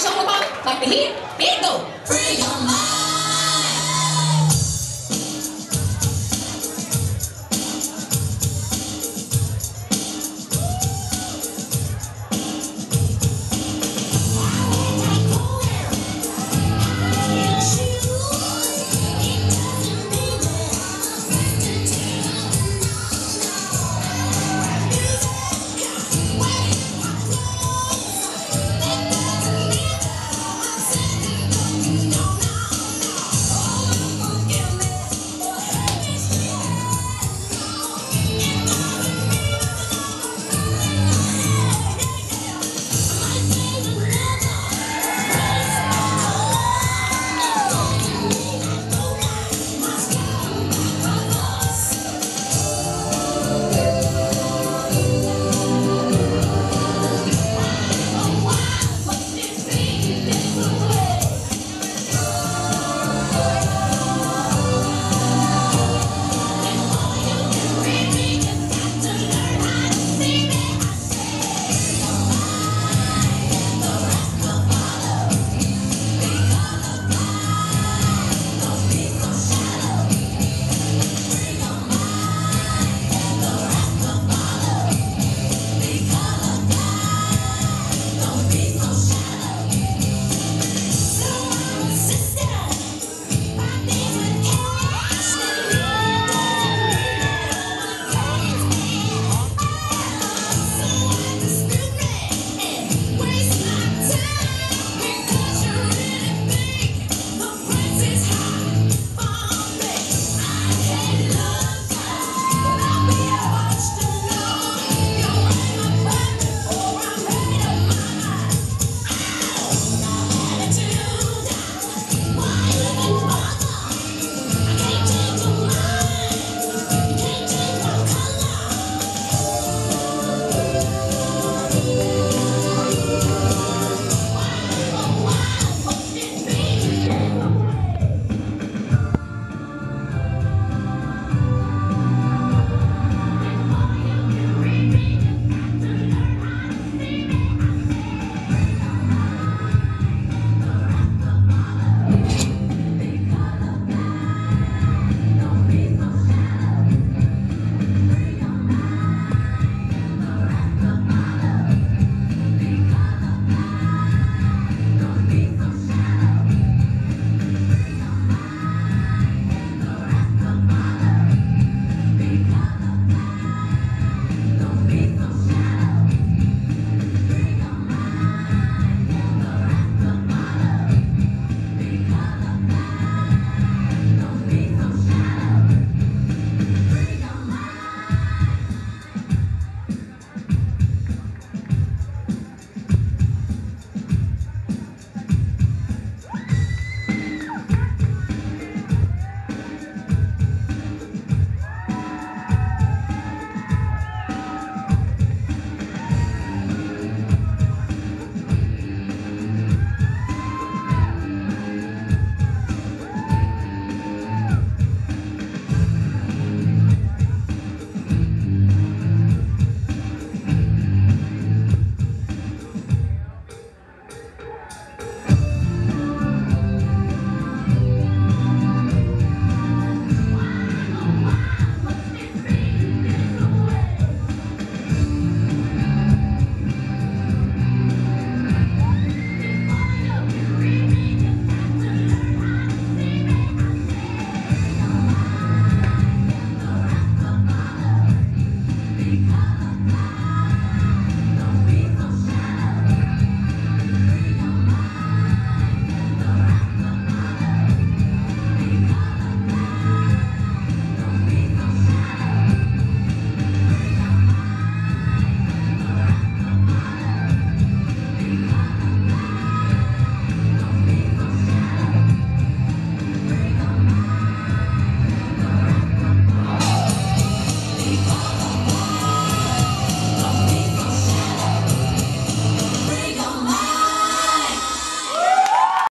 Gusto mo ba mag-hit? Free your mind.